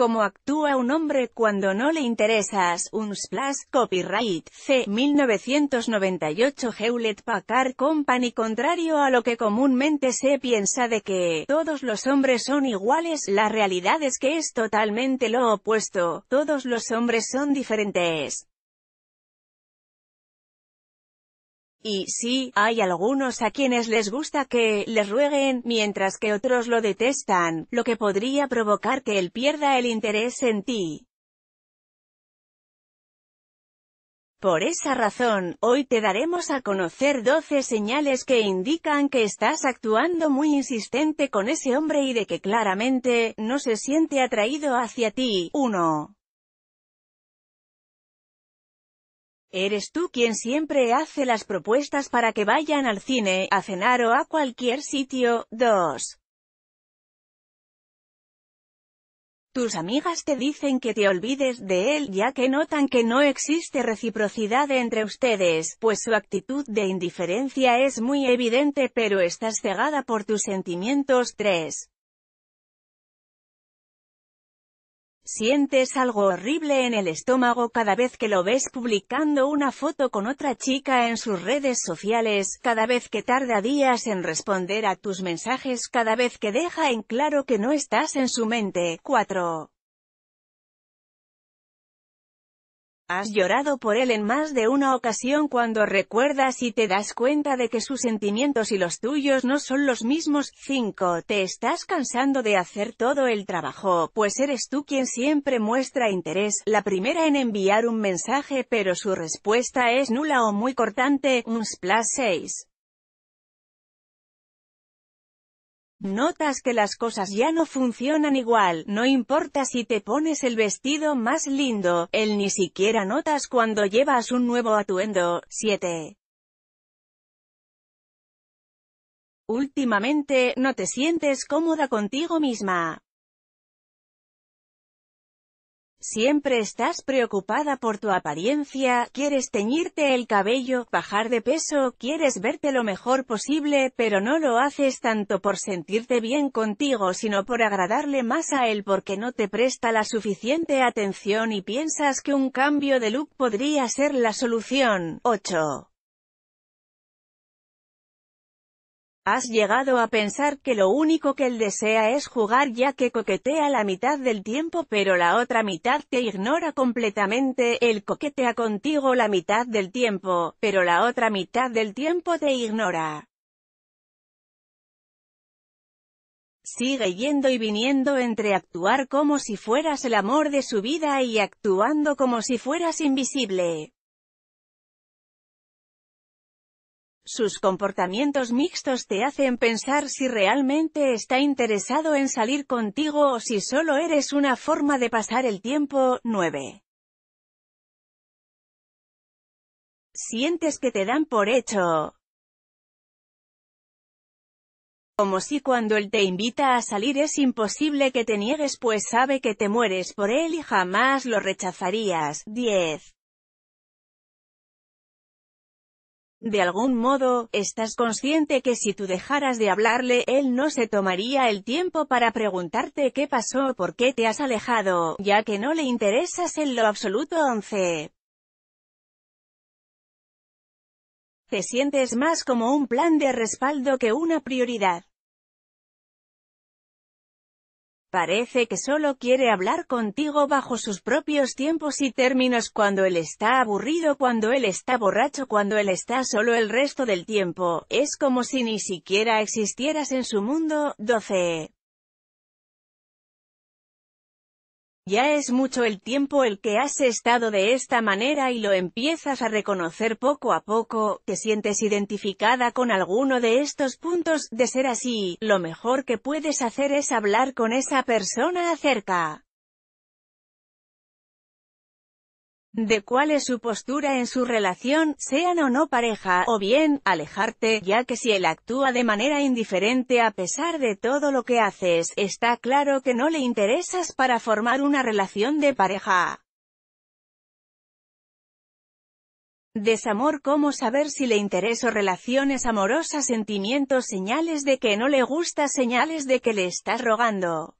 cómo actúa un hombre cuando no le interesas, un splash, copyright, C. 1998 Hewlett Packard Company Contrario a lo que comúnmente se piensa de que todos los hombres son iguales, la realidad es que es totalmente lo opuesto, todos los hombres son diferentes. Y sí, hay algunos a quienes les gusta que les rueguen, mientras que otros lo detestan, lo que podría provocar que él pierda el interés en ti. Por esa razón, hoy te daremos a conocer 12 señales que indican que estás actuando muy insistente con ese hombre y de que claramente, no se siente atraído hacia ti. 1. Eres tú quien siempre hace las propuestas para que vayan al cine, a cenar o a cualquier sitio. 2. Tus amigas te dicen que te olvides de él ya que notan que no existe reciprocidad entre ustedes, pues su actitud de indiferencia es muy evidente pero estás cegada por tus sentimientos. 3. Sientes algo horrible en el estómago cada vez que lo ves publicando una foto con otra chica en sus redes sociales, cada vez que tarda días en responder a tus mensajes, cada vez que deja en claro que no estás en su mente. 4. Has llorado por él en más de una ocasión cuando recuerdas y te das cuenta de que sus sentimientos y los tuyos no son los mismos. 5. Te estás cansando de hacer todo el trabajo, pues eres tú quien siempre muestra interés, la primera en enviar un mensaje pero su respuesta es nula o muy cortante. Un splash 6. Notas que las cosas ya no funcionan igual, no importa si te pones el vestido más lindo, él ni siquiera notas cuando llevas un nuevo atuendo. 7. Últimamente, no te sientes cómoda contigo misma. Siempre estás preocupada por tu apariencia, quieres teñirte el cabello, bajar de peso, quieres verte lo mejor posible, pero no lo haces tanto por sentirte bien contigo sino por agradarle más a él porque no te presta la suficiente atención y piensas que un cambio de look podría ser la solución. 8. Has llegado a pensar que lo único que él desea es jugar ya que coquetea la mitad del tiempo pero la otra mitad te ignora completamente, él coquetea contigo la mitad del tiempo, pero la otra mitad del tiempo te ignora. Sigue yendo y viniendo entre actuar como si fueras el amor de su vida y actuando como si fueras invisible. Sus comportamientos mixtos te hacen pensar si realmente está interesado en salir contigo o si solo eres una forma de pasar el tiempo. 9. Sientes que te dan por hecho. Como si cuando él te invita a salir es imposible que te niegues pues sabe que te mueres por él y jamás lo rechazarías. 10. De algún modo, estás consciente que si tú dejaras de hablarle, él no se tomaría el tiempo para preguntarte qué pasó o por qué te has alejado, ya que no le interesas en lo absoluto 11. Te sientes más como un plan de respaldo que una prioridad. Parece que solo quiere hablar contigo bajo sus propios tiempos y términos cuando él está aburrido, cuando él está borracho, cuando él está solo el resto del tiempo. Es como si ni siquiera existieras en su mundo. 12. Ya es mucho el tiempo el que has estado de esta manera y lo empiezas a reconocer poco a poco, te sientes identificada con alguno de estos puntos, de ser así, lo mejor que puedes hacer es hablar con esa persona acerca de cuál es su postura en su relación, sean o no pareja, o bien, alejarte, ya que si él actúa de manera indiferente a pesar de todo lo que haces, está claro que no le interesas para formar una relación de pareja. Desamor ¿Cómo saber si le intereso relaciones amorosas sentimientos señales de que no le gusta señales de que le estás rogando